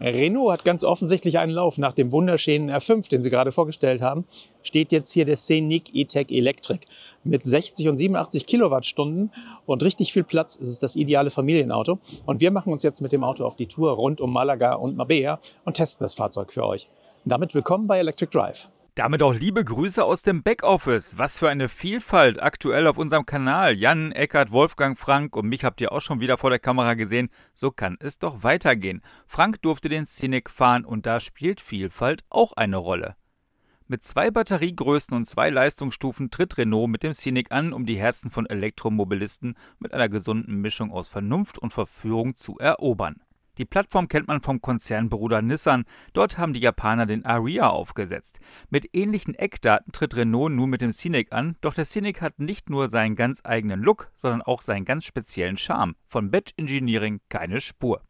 Renault hat ganz offensichtlich einen Lauf. Nach dem wunderschönen R5, den Sie gerade vorgestellt haben, steht jetzt hier der Scenic E-Tech Electric. Mit 60 und 87 Kilowattstunden und richtig viel Platz ist es das ideale Familienauto. Und wir machen uns jetzt mit dem Auto auf die Tour rund um Malaga und Marbella und testen das Fahrzeug für euch. Und damit willkommen bei Electric Drive. Damit auch liebe Grüße aus dem Backoffice. Was für eine Vielfalt aktuell auf unserem Kanal. Jan, Eckert, Wolfgang, Frank und mich habt ihr auch schon wieder vor der Kamera gesehen. So kann es doch weitergehen. Frank durfte den Scenic fahren und da spielt Vielfalt auch eine Rolle. Mit zwei Batteriegrößen und zwei Leistungsstufen tritt Renault mit dem Scenic an, um die Herzen von Elektromobilisten mit einer gesunden Mischung aus Vernunft und Verführung zu erobern. Die Plattform kennt man vom Konzernbruder Nissan. Dort haben die Japaner den Aria aufgesetzt. Mit ähnlichen Eckdaten tritt Renault nun mit dem Scenic an, doch der Scenic hat nicht nur seinen ganz eigenen Look, sondern auch seinen ganz speziellen Charme. Von Batch Engineering keine Spur.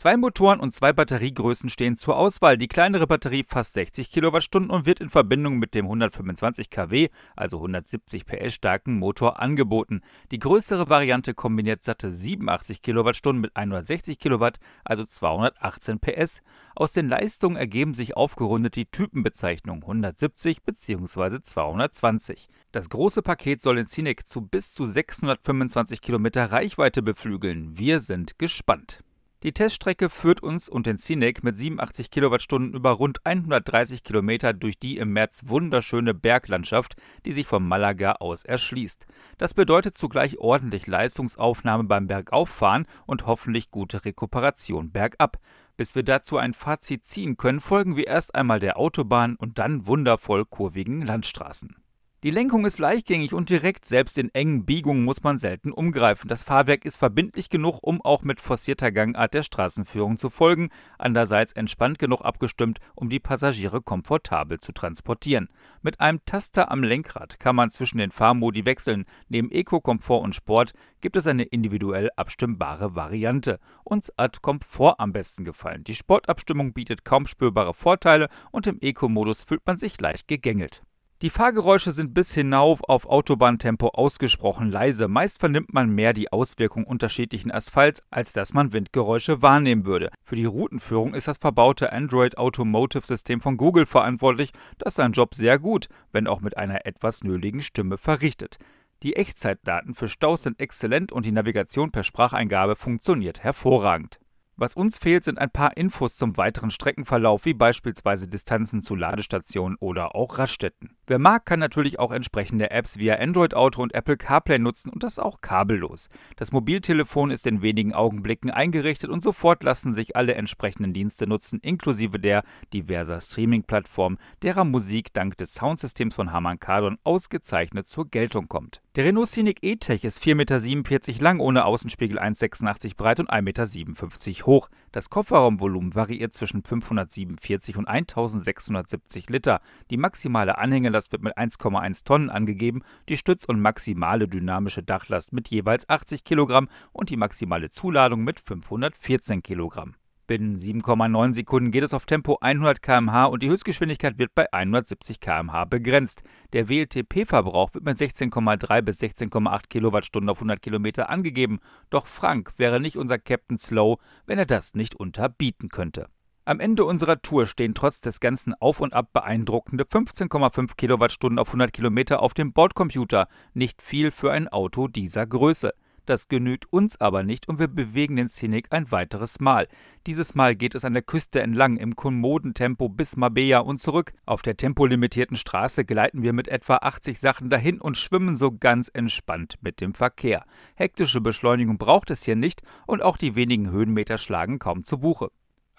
Zwei Motoren und zwei Batteriegrößen stehen zur Auswahl. Die kleinere Batterie fasst 60 Kilowattstunden und wird in Verbindung mit dem 125 kW, also 170 PS starken Motor angeboten. Die größere Variante kombiniert satte 87 Kilowattstunden mit 160 Kilowatt, also 218 PS. Aus den Leistungen ergeben sich aufgerundet die Typenbezeichnungen 170 bzw. 220. Das große Paket soll den Scenic zu bis zu 625 Kilometer Reichweite beflügeln. Wir sind gespannt. Die Teststrecke führt uns und den Cinec mit 87 Kilowattstunden über rund 130 Kilometer durch die im März wunderschöne Berglandschaft, die sich von Malaga aus erschließt. Das bedeutet zugleich ordentlich Leistungsaufnahme beim Bergauffahren und hoffentlich gute Rekuperation bergab. Bis wir dazu ein Fazit ziehen können, folgen wir erst einmal der Autobahn und dann wundervoll kurvigen Landstraßen. Die Lenkung ist leichtgängig und direkt, selbst in engen Biegungen muss man selten umgreifen. Das Fahrwerk ist verbindlich genug, um auch mit forcierter Gangart der Straßenführung zu folgen, andererseits entspannt genug abgestimmt, um die Passagiere komfortabel zu transportieren. Mit einem Taster am Lenkrad kann man zwischen den Fahrmodi wechseln. Neben Eco, Komfort und Sport gibt es eine individuell abstimmbare Variante. Uns hat Komfort am besten gefallen. Die Sportabstimmung bietet kaum spürbare Vorteile und im Eco-Modus fühlt man sich leicht gegängelt. Die Fahrgeräusche sind bis hinauf auf Autobahntempo ausgesprochen leise. Meist vernimmt man mehr die Auswirkung unterschiedlichen Asphalts, als dass man Windgeräusche wahrnehmen würde. Für die Routenführung ist das verbaute Android Automotive System von Google verantwortlich, das seinen Job sehr gut, wenn auch mit einer etwas nöligen Stimme verrichtet. Die Echtzeitdaten für Staus sind exzellent und die Navigation per Spracheingabe funktioniert hervorragend. Was uns fehlt, sind ein paar Infos zum weiteren Streckenverlauf, wie beispielsweise Distanzen zu Ladestationen oder auch Raststätten. Wer mag, kann natürlich auch entsprechende Apps via Android Auto und Apple CarPlay nutzen und das auch kabellos. Das Mobiltelefon ist in wenigen Augenblicken eingerichtet und sofort lassen sich alle entsprechenden Dienste nutzen, inklusive der diverser Streaming-Plattformen, derer Musik dank des Soundsystems von Harman Kardon ausgezeichnet zur Geltung kommt. Der Renault Scenic E-Tech ist 4,47 Meter lang, ohne Außenspiegel 1,86 breit und 1,57 Meter hoch. Das Kofferraumvolumen variiert zwischen 547 und 1670 Liter. Die maximale Anhängelast wird mit 1,1 Tonnen angegeben, die Stütz- und maximale dynamische Dachlast mit jeweils 80 Kilogramm und die maximale Zuladung mit 514 Kilogramm. Binnen 7,9 Sekunden geht es auf Tempo 100 km/h und die Höchstgeschwindigkeit wird bei 170 km/h begrenzt. Der WLTP-Verbrauch wird mit 16,3 bis 16,8 Kilowattstunden auf 100 Kilometer angegeben. Doch Frank wäre nicht unser Captain Slow, wenn er das nicht unterbieten könnte. Am Ende unserer Tour stehen trotz des ganzen Auf und Ab beeindruckende 15,5 Kilowattstunden auf 100 Kilometer auf dem Bordcomputer. Nicht viel für ein Auto dieser Größe. Das genügt uns aber nicht und wir bewegen den Scenic ein weiteres Mal. Dieses Mal geht es an der Küste entlang im kommoden Tempo bis Mabea und zurück. Auf der tempolimitierten Straße gleiten wir mit etwa 80 Sachen dahin und schwimmen so ganz entspannt mit dem Verkehr. Hektische Beschleunigung braucht es hier nicht und auch die wenigen Höhenmeter schlagen kaum zu Buche.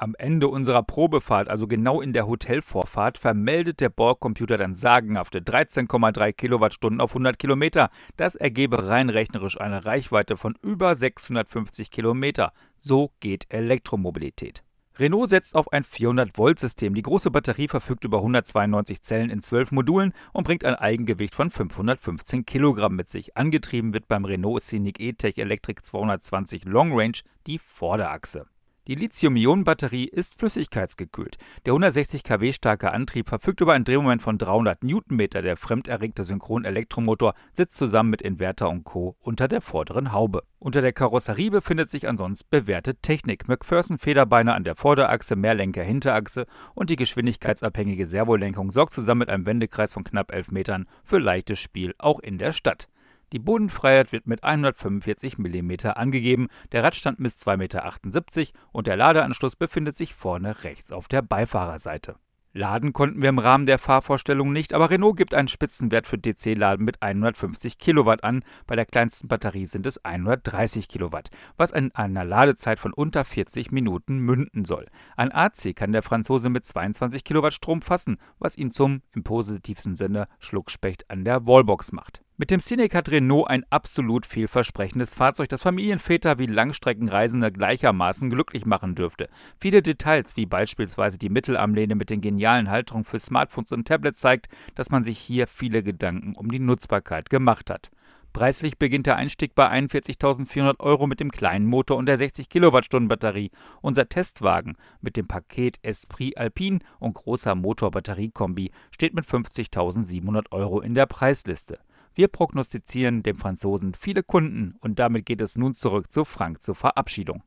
Am Ende unserer Probefahrt, also genau in der Hotelvorfahrt, vermeldet der Bordcomputer dann sagenhafte 13,3 Kilowattstunden auf 100 Kilometer. Das ergebe rein rechnerisch eine Reichweite von über 650 Kilometer. So geht Elektromobilität. Renault setzt auf ein 400-Volt-System. Die große Batterie verfügt über 192 Zellen in 12 Modulen und bringt ein Eigengewicht von 515 Kilogramm mit sich. Angetrieben wird beim Renault Scenic E-Tech Electric 220 Long Range die Vorderachse. Die Lithium-Ionen-Batterie ist flüssigkeitsgekühlt. Der 160 kW starke Antrieb verfügt über einen Drehmoment von 300 Newtonmeter. Der fremderregte Synchron-Elektromotor sitzt zusammen mit Inverter und Co. unter der vorderen Haube. Unter der Karosserie befindet sich ansonsten bewährte Technik. McPherson-Federbeine an der Vorderachse, Mehrlenker Hinterachse und die geschwindigkeitsabhängige Servolenkung sorgt zusammen mit einem Wendekreis von knapp 11 Metern für leichtes Spiel auch in der Stadt. Die Bodenfreiheit wird mit 145 mm angegeben, der Radstand misst 2,78 Meter und der Ladeanschluss befindet sich vorne rechts auf der Beifahrerseite. Laden konnten wir im Rahmen der Fahrvorstellung nicht, aber Renault gibt einen Spitzenwert für DC-Laden mit 150 Kilowatt an. Bei der kleinsten Batterie sind es 130 Kilowatt, was in einer Ladezeit von unter 40 Minuten münden soll. Ein AC kann der Franzose mit 22 Kilowatt Strom fassen, was ihn zum, im positivsten Sinne, Schluckspecht an der Wallbox macht. Mit dem Scenic hat Renault ein absolut vielversprechendes Fahrzeug, das Familienväter wie Langstreckenreisende gleichermaßen glücklich machen dürfte. Viele Details, wie beispielsweise die Mittelarmlehne mit den genialen Halterungen für Smartphones und Tablets, zeigt, dass man sich hier viele Gedanken um die Nutzbarkeit gemacht hat. Preislich beginnt der Einstieg bei 41.400 Euro mit dem kleinen Motor und der 60 Kilowattstunden Batterie. Unser Testwagen mit dem Paket Esprit Alpine und großer Motor-Batterie-Kombi steht mit 50.700 Euro in der Preisliste. Wir prognostizieren dem Franzosen viele Kunden und damit geht es nun zurück zu Frank zur Verabschiedung.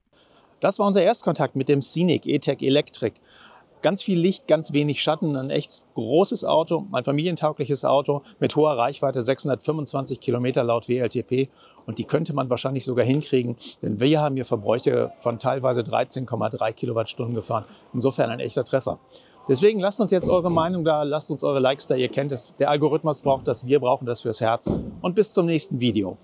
Das war unser Erstkontakt mit dem Scenic E-Tech Electric. Ganz viel Licht, ganz wenig Schatten, ein echt großes Auto, ein familientaugliches Auto mit hoher Reichweite, 625 Kilometer laut WLTP. Und die könnte man wahrscheinlich sogar hinkriegen, denn wir haben hier Verbräuche von teilweise 13,3 Kilowattstunden gefahren. Insofern ein echter Treffer. Deswegen lasst uns jetzt eure Meinung da, lasst uns eure Likes da, ihr kennt es. Der Algorithmus braucht das, wir brauchen das fürs Herz. Und bis zum nächsten Video.